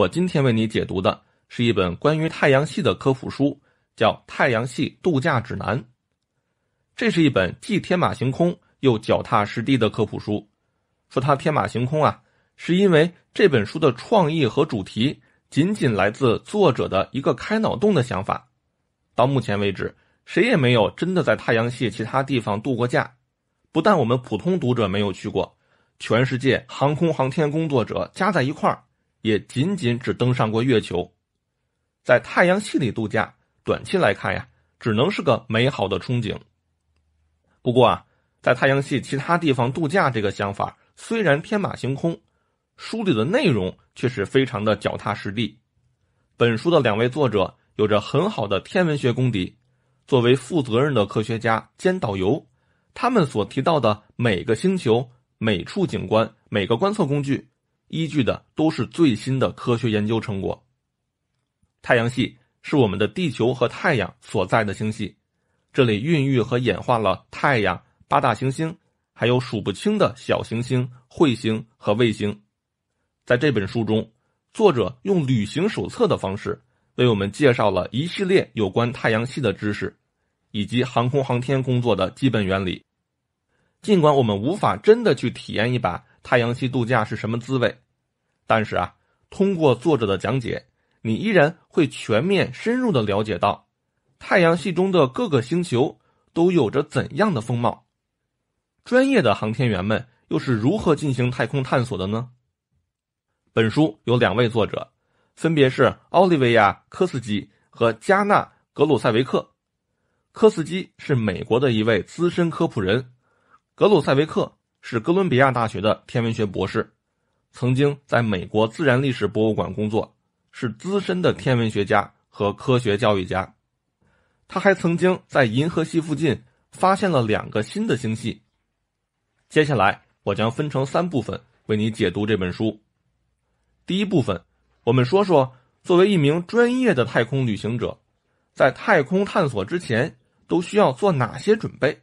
我今天为你解读的是一本关于太阳系的科普书，叫《太阳系度假指南》。这是一本既天马行空又脚踏实地的科普书。说它天马行空啊，是因为这本书的创意和主题仅仅来自作者的一个开脑洞的想法。到目前为止，谁也没有真的在太阳系其他地方度过假。不但我们普通读者没有去过，全世界航空航天工作者加在一块儿。也仅仅只登上过月球，在太阳系里度假，短期来看呀，只能是个美好的憧憬。不过啊，在太阳系其他地方度假这个想法虽然天马行空，书里的内容却是非常的脚踏实地。本书的两位作者有着很好的天文学功底，作为负责任的科学家兼导游，他们所提到的每个星球、每处景观、每个观测工具。依据的都是最新的科学研究成果。太阳系是我们的地球和太阳所在的星系，这里孕育和演化了太阳、八大行星，还有数不清的小行星、彗星和卫星。在这本书中，作者用旅行手册的方式为我们介绍了一系列有关太阳系的知识，以及航空航天工作的基本原理。尽管我们无法真的去体验一把。太阳系度假是什么滋味？但是啊，通过作者的讲解，你依然会全面深入的了解到太阳系中的各个星球都有着怎样的风貌。专业的航天员们又是如何进行太空探索的呢？本书有两位作者，分别是奥利维亚·科斯基和加纳·格鲁塞维克。科斯基是美国的一位资深科普人，格鲁塞维克。是哥伦比亚大学的天文学博士，曾经在美国自然历史博物馆工作，是资深的天文学家和科学教育家。他还曾经在银河系附近发现了两个新的星系。接下来，我将分成三部分为你解读这本书。第一部分，我们说说作为一名专业的太空旅行者，在太空探索之前都需要做哪些准备。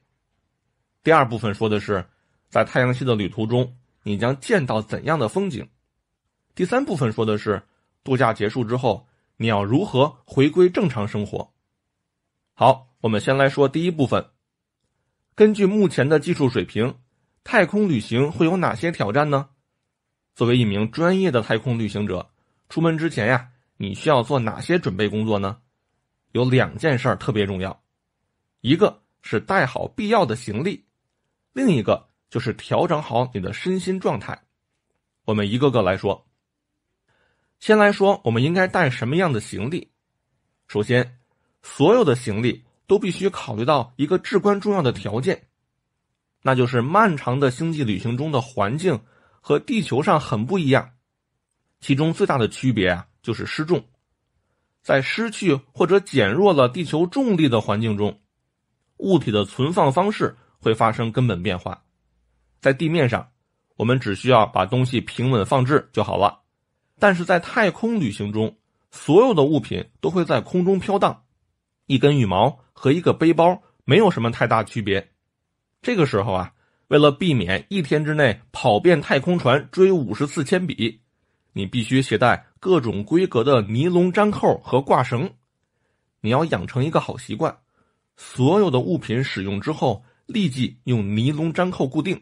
第二部分说的是。在太阳系的旅途中，你将见到怎样的风景？第三部分说的是度假结束之后，你要如何回归正常生活。好，我们先来说第一部分。根据目前的技术水平，太空旅行会有哪些挑战呢？作为一名专业的太空旅行者，出门之前呀，你需要做哪些准备工作呢？有两件事儿特别重要，一个是带好必要的行李，另一个。就是调整好你的身心状态。我们一个个来说。先来说，我们应该带什么样的行李？首先，所有的行李都必须考虑到一个至关重要的条件，那就是漫长的星际旅行中的环境和地球上很不一样。其中最大的区别啊，就是失重。在失去或者减弱了地球重力的环境中，物体的存放方式会发生根本变化。在地面上，我们只需要把东西平稳放置就好了。但是在太空旅行中，所有的物品都会在空中飘荡，一根羽毛和一个背包没有什么太大区别。这个时候啊，为了避免一天之内跑遍太空船追五十次铅笔，你必须携带各种规格的尼龙粘扣和挂绳。你要养成一个好习惯，所有的物品使用之后立即用尼龙粘扣固定。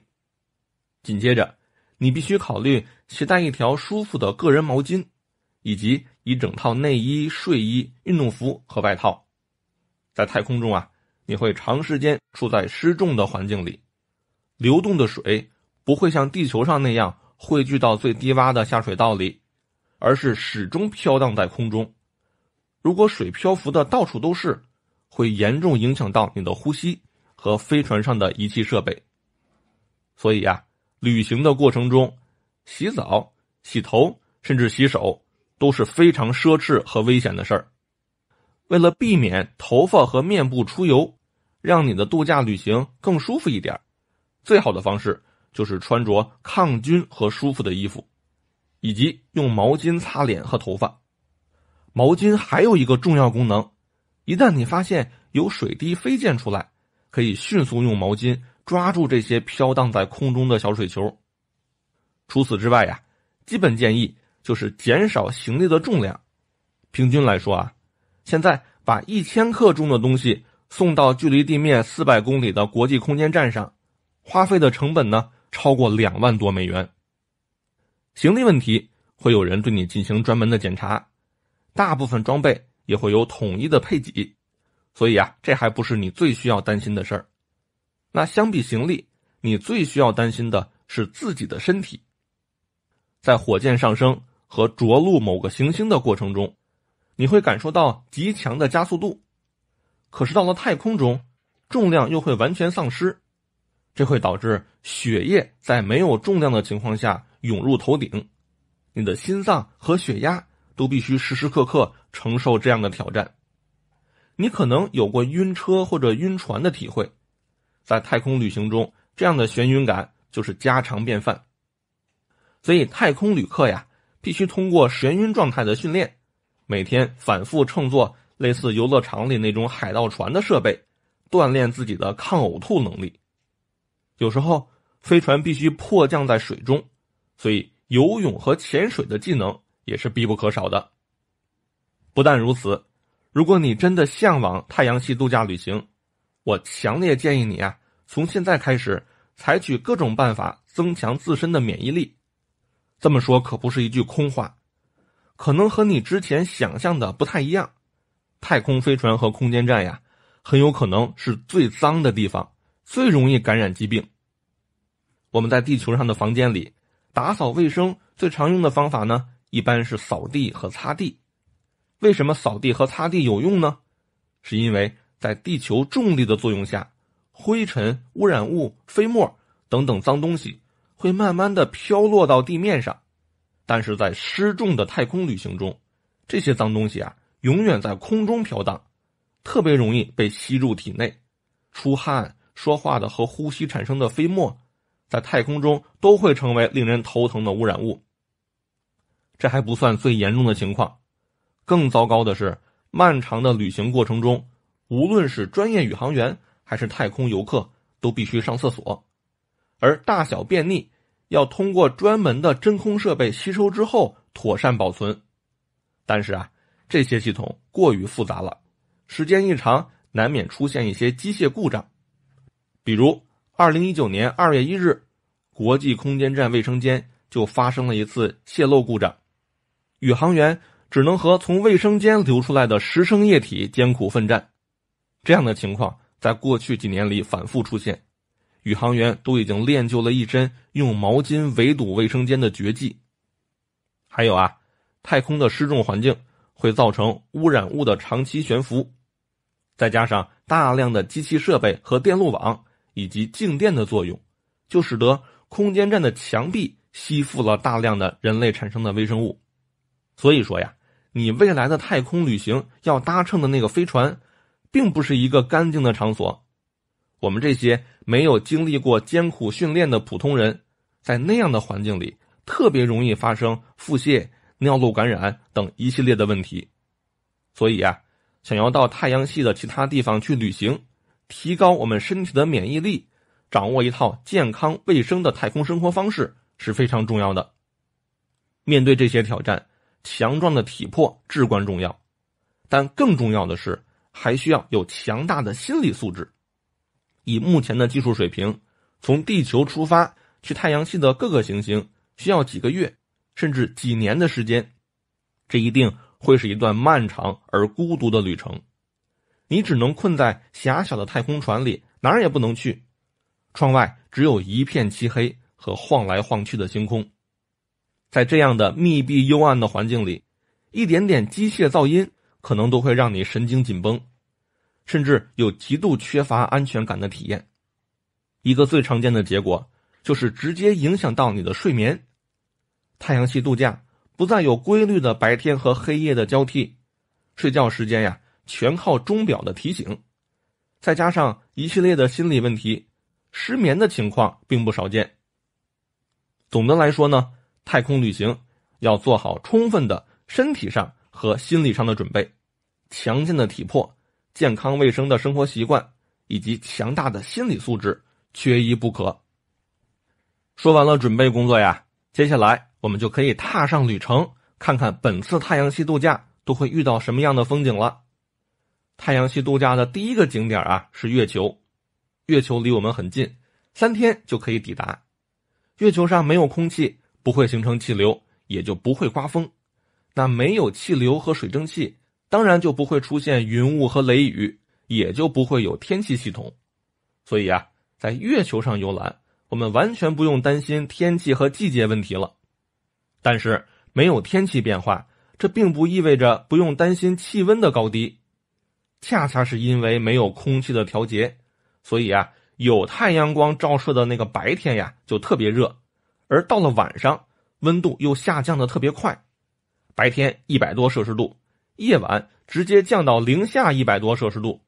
紧接着，你必须考虑携带一条舒服的个人毛巾，以及一整套内衣、睡衣、运动服和外套。在太空中啊，你会长时间处在失重的环境里，流动的水不会像地球上那样汇聚到最低洼的下水道里，而是始终飘荡在空中。如果水漂浮的到处都是，会严重影响到你的呼吸和飞船上的仪器设备。所以呀。旅行的过程中，洗澡、洗头甚至洗手都是非常奢侈和危险的事儿。为了避免头发和面部出油，让你的度假旅行更舒服一点，最好的方式就是穿着抗菌和舒服的衣服，以及用毛巾擦脸和头发。毛巾还有一个重要功能，一旦你发现有水滴飞溅出来，可以迅速用毛巾。抓住这些飘荡在空中的小水球。除此之外呀，基本建议就是减少行李的重量。平均来说啊，现在把一千克重的东西送到距离地面四百公里的国际空间站上，花费的成本呢超过两万多美元。行李问题会有人对你进行专门的检查，大部分装备也会有统一的配给，所以啊，这还不是你最需要担心的事儿。那相比行李，你最需要担心的是自己的身体。在火箭上升和着陆某个行星的过程中，你会感受到极强的加速度。可是到了太空中，重量又会完全丧失，这会导致血液在没有重量的情况下涌入头顶，你的心脏和血压都必须时时刻刻承受这样的挑战。你可能有过晕车或者晕船的体会，在太空旅行中，这样的眩晕感就是家常便饭。所以，太空旅客呀，必须通过眩晕状态的训练，每天反复乘坐类似游乐场里那种海盗船的设备，锻炼自己的抗呕吐能力。有时候，飞船必须迫降在水中，所以游泳和潜水的技能也是必不可少的。不但如此，如果你真的向往太阳系度假旅行，我强烈建议你啊，从现在开始采取各种办法增强自身的免疫力。这么说可不是一句空话，可能和你之前想象的不太一样。太空飞船和空间站呀，很有可能是最脏的地方，最容易感染疾病。我们在地球上的房间里打扫卫生最常用的方法呢，一般是扫地和擦地。为什么扫地和擦地有用呢？是因为在地球重力的作用下，灰尘、污染物、飞沫等等脏东西。会慢慢的飘落到地面上，但是在失重的太空旅行中，这些脏东西啊，永远在空中飘荡，特别容易被吸入体内。出汗、说话的和呼吸产生的飞沫，在太空中都会成为令人头疼的污染物。这还不算最严重的情况，更糟糕的是，漫长的旅行过程中，无论是专业宇航员还是太空游客，都必须上厕所。而大小便秘要通过专门的真空设备吸收之后妥善保存，但是啊，这些系统过于复杂了，时间一长难免出现一些机械故障。比如，二零一九年二月一日，国际空间站卫生间就发生了一次泄漏故障，宇航员只能和从卫生间流出来的食生液体艰苦奋战。这样的情况在过去几年里反复出现。宇航员都已经练就了一身用毛巾围堵卫生间的绝技。还有啊，太空的失重环境会造成污染物的长期悬浮，再加上大量的机器设备和电路网以及静电的作用，就使得空间站的墙壁吸附了大量的人类产生的微生物。所以说呀，你未来的太空旅行要搭乘的那个飞船，并不是一个干净的场所。我们这些没有经历过艰苦训练的普通人，在那样的环境里，特别容易发生腹泻、尿路感染等一系列的问题。所以啊，想要到太阳系的其他地方去旅行，提高我们身体的免疫力，掌握一套健康卫生的太空生活方式是非常重要的。面对这些挑战，强壮的体魄至关重要，但更重要的是，还需要有强大的心理素质。以目前的技术水平，从地球出发去太阳系的各个行星需要几个月，甚至几年的时间，这一定会是一段漫长而孤独的旅程。你只能困在狭小的太空船里，哪儿也不能去，窗外只有一片漆黑和晃来晃去的星空。在这样的密闭幽暗的环境里，一点点机械噪音可能都会让你神经紧绷。甚至有极度缺乏安全感的体验，一个最常见的结果就是直接影响到你的睡眠。太阳系度假不再有规律的白天和黑夜的交替，睡觉时间呀全靠钟表的提醒，再加上一系列的心理问题，失眠的情况并不少见。总的来说呢，太空旅行要做好充分的身体上和心理上的准备，强健的体魄。健康卫生的生活习惯以及强大的心理素质缺一不可。说完了准备工作呀，接下来我们就可以踏上旅程，看看本次太阳系度假都会遇到什么样的风景了。太阳系度假的第一个景点啊是月球，月球离我们很近，三天就可以抵达。月球上没有空气，不会形成气流，也就不会刮风。那没有气流和水蒸气，当然就不会出现云雾和雷雨，也就不会有天气系统。所以啊，在月球上游览，我们完全不用担心天气和季节问题了。但是没有天气变化，这并不意味着不用担心气温的高低。恰恰是因为没有空气的调节，所以啊，有太阳光照射的那个白天呀，就特别热，而到了晚上，温度又下降的特别快。白天一百多摄氏度，夜晚直接降到零下一百多摄氏度，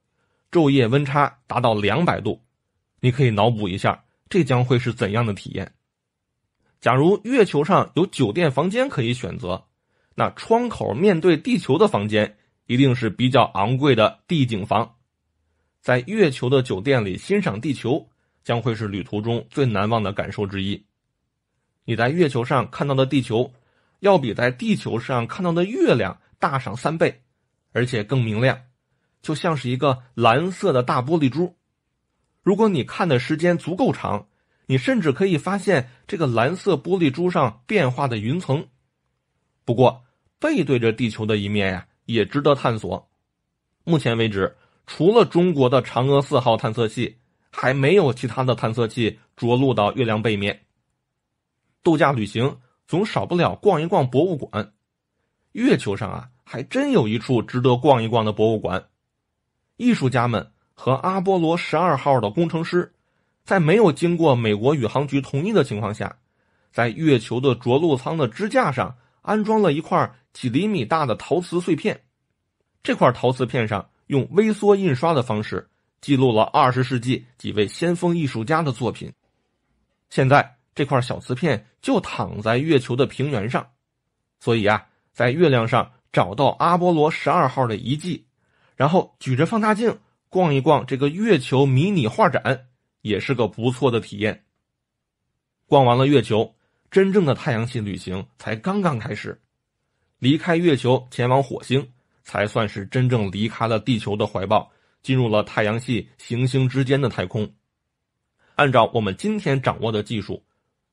昼夜温差达到两百度。你可以脑补一下，这将会是怎样的体验？假如月球上有酒店房间可以选择，那窗口面对地球的房间一定是比较昂贵的地景房。在月球的酒店里欣赏地球，将会是旅途中最难忘的感受之一。你在月球上看到的地球。要比在地球上看到的月亮大上三倍，而且更明亮，就像是一个蓝色的大玻璃珠。如果你看的时间足够长，你甚至可以发现这个蓝色玻璃珠上变化的云层。不过，背对着地球的一面呀，也值得探索。目前为止，除了中国的嫦娥四号探测器，还没有其他的探测器着陆到月亮背面。度假旅行。总少不了逛一逛博物馆。月球上啊，还真有一处值得逛一逛的博物馆。艺术家们和阿波罗十二号的工程师，在没有经过美国宇航局同意的情况下，在月球的着陆舱的支架上安装了一块几厘米大的陶瓷碎片。这块陶瓷片上用微缩印刷的方式记录了二十世纪几位先锋艺术家的作品。现在。这块小瓷片就躺在月球的平原上，所以啊，在月亮上找到阿波罗十二号的遗迹，然后举着放大镜逛一逛这个月球迷你画展，也是个不错的体验。逛完了月球，真正的太阳系旅行才刚刚开始。离开月球前往火星，才算是真正离开了地球的怀抱，进入了太阳系行星之间的太空。按照我们今天掌握的技术。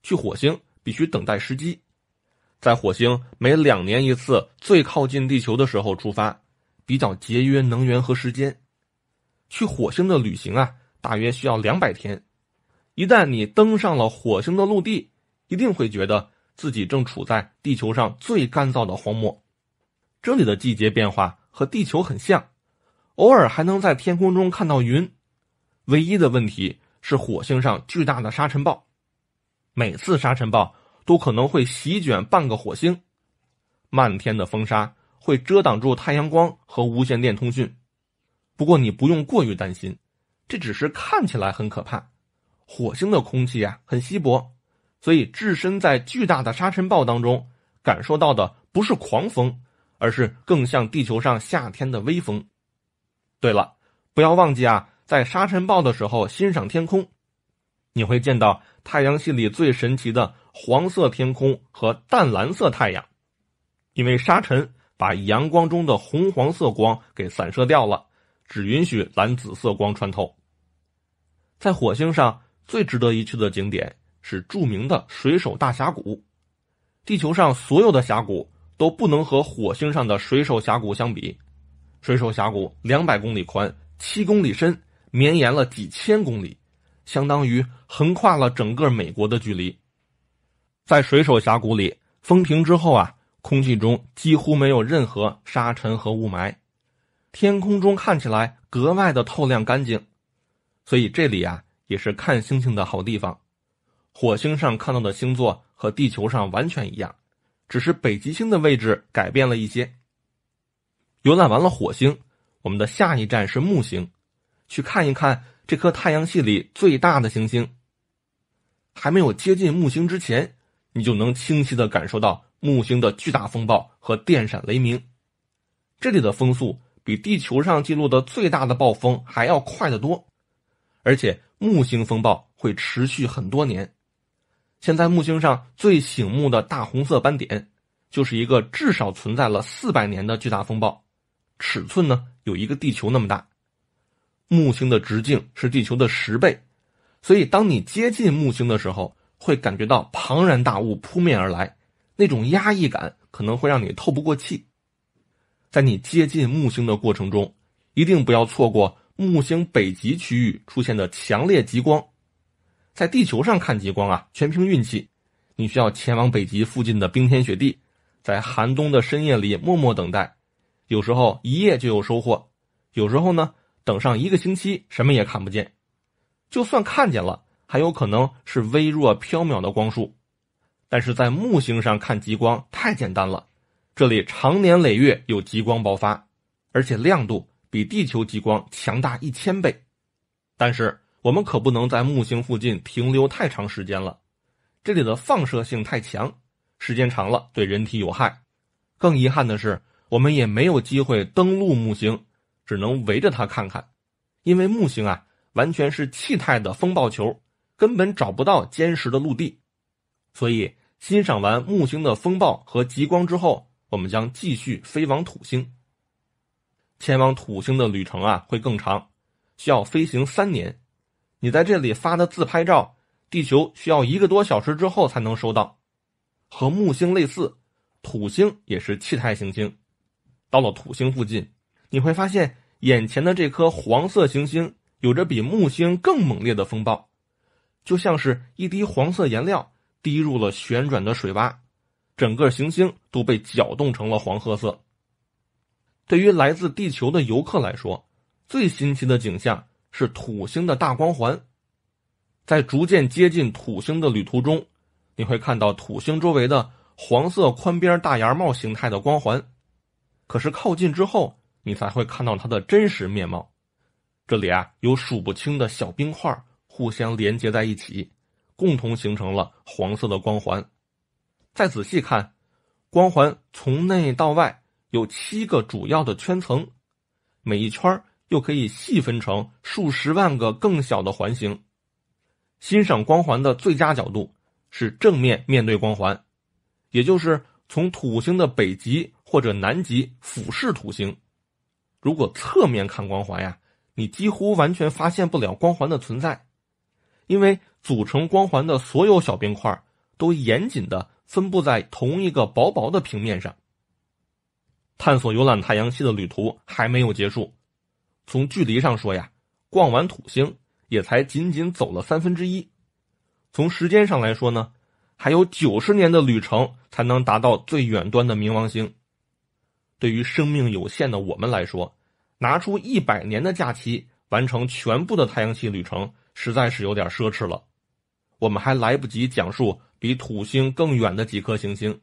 去火星必须等待时机，在火星每两年一次最靠近地球的时候出发，比较节约能源和时间。去火星的旅行啊，大约需要两百天。一旦你登上了火星的陆地，一定会觉得自己正处在地球上最干燥的荒漠。这里的季节变化和地球很像，偶尔还能在天空中看到云。唯一的问题是火星上巨大的沙尘暴。每次沙尘暴都可能会席卷半个火星，漫天的风沙会遮挡住太阳光和无线电通讯。不过你不用过于担心，这只是看起来很可怕。火星的空气呀很稀薄，所以置身在巨大的沙尘暴当中，感受到的不是狂风，而是更像地球上夏天的微风。对了，不要忘记啊，在沙尘暴的时候欣赏天空。你会见到太阳系里最神奇的黄色天空和淡蓝色太阳，因为沙尘把阳光中的红黄色光给散射掉了，只允许蓝紫色光穿透。在火星上最值得一去的景点是著名的水手大峡谷，地球上所有的峡谷都不能和火星上的水手峡谷相比。水手峡谷两百公里宽，七公里深，绵延了几千公里。相当于横跨了整个美国的距离。在水手峡谷里，风停之后啊，空气中几乎没有任何沙尘和雾霾，天空中看起来格外的透亮干净。所以这里啊，也是看星星的好地方。火星上看到的星座和地球上完全一样，只是北极星的位置改变了一些。游览完了火星，我们的下一站是木星，去看一看。这颗太阳系里最大的行星，还没有接近木星之前，你就能清晰的感受到木星的巨大风暴和电闪雷鸣。这里的风速比地球上记录的最大的暴风还要快得多，而且木星风暴会持续很多年。现在木星上最醒目的大红色斑点，就是一个至少存在了四百年的巨大风暴，尺寸呢有一个地球那么大。木星的直径是地球的十倍，所以当你接近木星的时候，会感觉到庞然大物扑面而来，那种压抑感可能会让你透不过气。在你接近木星的过程中，一定不要错过木星北极区域出现的强烈极光。在地球上看极光啊，全凭运气。你需要前往北极附近的冰天雪地，在寒冬的深夜里默默等待，有时候一夜就有收获，有时候呢等上一个星期什么也看不见。就算看见了，还有可能是微弱飘渺的光束。但是在木星上看极光太简单了。这里常年累月有极光爆发，而且亮度比地球极光强大一千倍。但是我们可不能在木星附近停留太长时间了，这里的放射性太强，时间长了对人体有害。更遗憾的是，我们也没有机会登陆木星，只能围着它看看，因为木星啊完全是气态的风暴球，根本找不到坚实的陆地。所以欣赏完木星的风暴和极光之后。我们将继续飞往土星。前往土星的旅程啊会更长，需要飞行三年。你在这里发的自拍照，地球需要一个多小时之后才能收到。和木星类似，土星也是气态行星。到了土星附近，你会发现眼前的这颗黄色行星有着比木星更猛烈的风暴，就像是一滴黄色颜料滴入了旋转的水洼。整个行星都被搅动成了黄褐色。对于来自地球的游客来说，最新奇的景象是土星的大光环。在逐渐接近土星的旅途中，你会看到土星周围的黄色宽边大檐帽形态的光环。可是靠近之后，你才会看到它的真实面貌。这里啊，有数不清的小冰块互相连接在一起，共同形成了黄色的光环。再仔细看，光环从内到外有七个主要的圈层，每一圈又可以细分成数十万个更小的环形。欣赏光环的最佳角度是正面面对光环，也就是从土星的北极或者南极俯视土星。如果侧面看光环呀，你几乎完全发现不了光环的存在，因为组成光环的所有小冰块都严谨的。分布在同一个薄薄的平面上。探索游览太阳系的旅途还没有结束，从距离上说呀，逛完土星也才仅仅走了三分之一。从时间上来说呢，还有九十年的旅程才能达到最远端的冥王星。对于生命有限的我们来说，拿出一百年的假期完成全部的太阳系旅程，实在是有点奢侈了。我们还来不及讲述。比土星更远的几颗行星，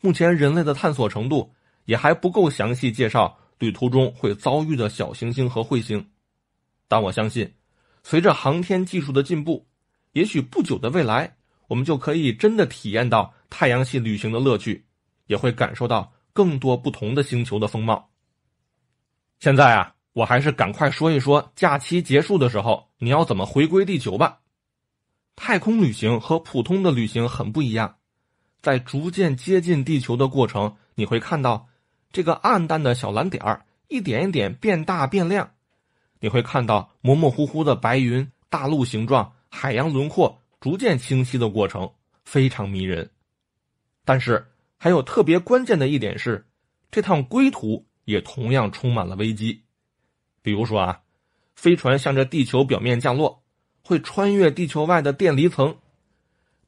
目前人类的探索程度也还不够详细介绍旅途中会遭遇的小行星和彗星。但我相信，随着航天技术的进步，也许不久的未来，我们就可以真的体验到太阳系旅行的乐趣，也会感受到更多不同的星球的风貌。现在啊，我还是赶快说一说假期结束的时候你要怎么回归地球吧。太空旅行和普通的旅行很不一样，在逐渐接近地球的过程，你会看到这个暗淡的小蓝点儿一点一点变大变亮，你会看到模模糊糊的白云、大陆形状、海洋轮廓逐渐清晰的过程，非常迷人。但是还有特别关键的一点是，这趟归途也同样充满了危机，比如说啊，飞船向着地球表面降落。会穿越地球外的电离层，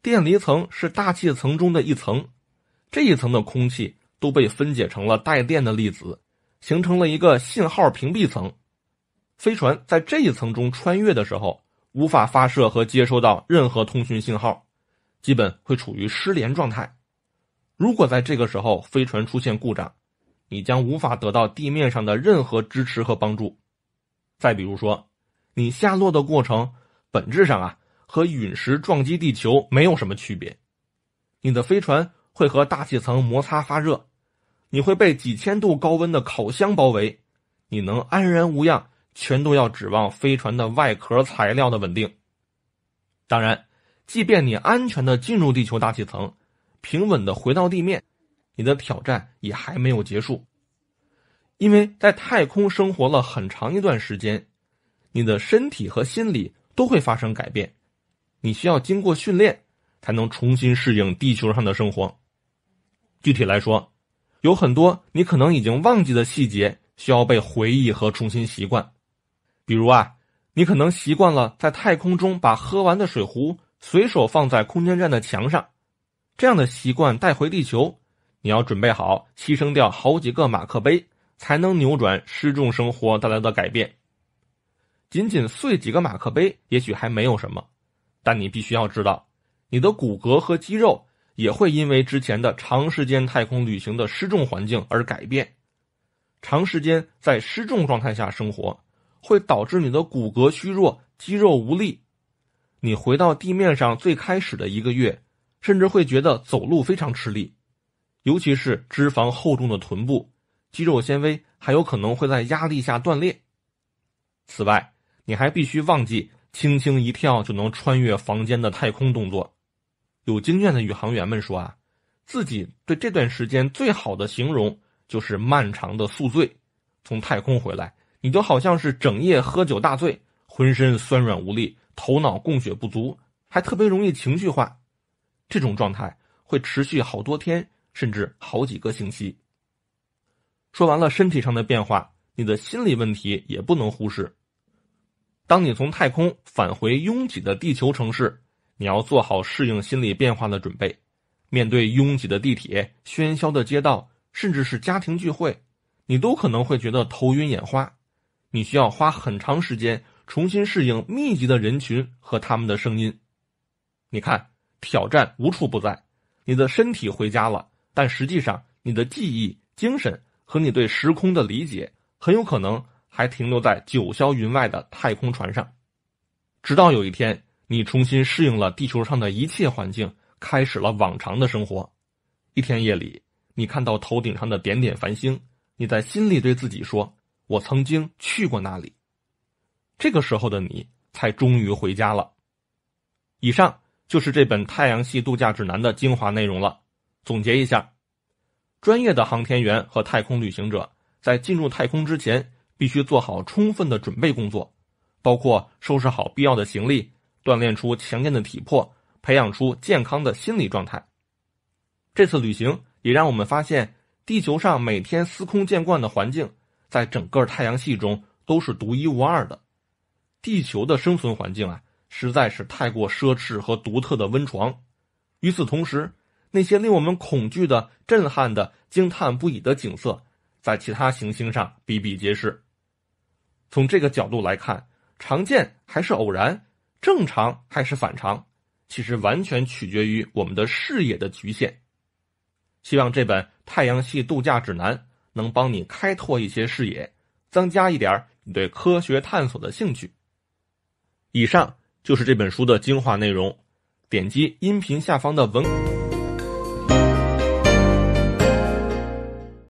电离层是大气层中的一层，这一层的空气都被分解成了带电的粒子，形成了一个信号屏蔽层。飞船在这一层中穿越的时候，无法发射和接收到任何通讯信号，基本会处于失联状态。如果在这个时候飞船出现故障，你将无法得到地面上的任何支持和帮助。再比如说，你下落的过程。本质上啊，和陨石撞击地球没有什么区别。你的飞船会和大气层摩擦发热，你会被几千度高温的烤箱包围，你能安然无恙，全都要指望飞船的外壳材料的稳定。当然，即便你安全的进入地球大气层，平稳的回到地面，你的挑战也还没有结束。因为在太空生活了很长一段时间，你的身体和心理都会发生改变，你需要经过训练才能重新适应地球上的生活。具体来说，有很多你可能已经忘记的细节需要被回忆和重新习惯。比如啊，你可能习惯了在太空中把喝完的水壶随手放在空间站的墙上，这样的习惯带回地球，你要准备好牺牲掉好几个马克杯。才能扭转失重生活带来的改变。仅仅碎几个马克杯，也许还没有什么，但你必须要知道，你的骨骼和肌肉也会因为之前的长时间太空旅行的失重环境而改变。长时间在失重状态下生活，会导致你的骨骼虚弱、肌肉无力。你回到地面上最开始的一个月，甚至会觉得走路非常吃力，尤其是脂肪厚重的臀部。肌肉纤维还有可能会在压力下断裂。此外，你还必须忘记轻轻一跳就能穿越房间的太空动作。有经验的宇航员们说啊，自己对这段时间最好的形容就是漫长的宿醉。从太空回来，你就好像是整夜喝酒大醉，浑身酸软无力，头脑供血不足，还特别容易情绪化。这种状态会持续好多天，甚至好几个星期。说完了身体上的变化，你的心理问题也不能忽视。当你从太空返回拥挤的地球城市，你要做好适应心理变化的准备。面对拥挤的地铁、喧嚣的街道，甚至是家庭聚会，你都可能会觉得头晕眼花。你需要花很长时间重新适应密集的人群和他们的声音。你看，挑战无处不在。你的身体回家了，但实际上，你的记忆、精神。和你对时空的理解，很有可能还停留在九霄云外的太空船上，直到有一天你重新适应了地球上的一切环境，开始了往常的生活。一天夜里，你看到头顶上的点点繁星，你在心里对自己说：“我曾经去过那里。”这个时候的你才终于回家了。以上就是这本《太阳系度假指南》的精华内容了。总结一下。专业的航天员和太空旅行者在进入太空之前，必须做好充分的准备工作，包括收拾好必要的行李，锻炼出强健的体魄，培养出健康的心理状态。这次旅行也让我们发现，地球上每天司空见惯的环境，在整个太阳系中都是独一无二的。地球的生存环境啊，实在是太过奢侈和独特的温床。与此同时，那些令我们恐惧的、震撼的、惊叹不已的景色，在其他行星上比比皆是。从这个角度来看，常见还是偶然，正常还是反常，其实完全取决于我们的视野的局限。希望这本《太阳系度假指南》能帮你开拓一些视野，增加一点你对科学探索的兴趣。以上就是这本书的精华内容。点击音频下方的文。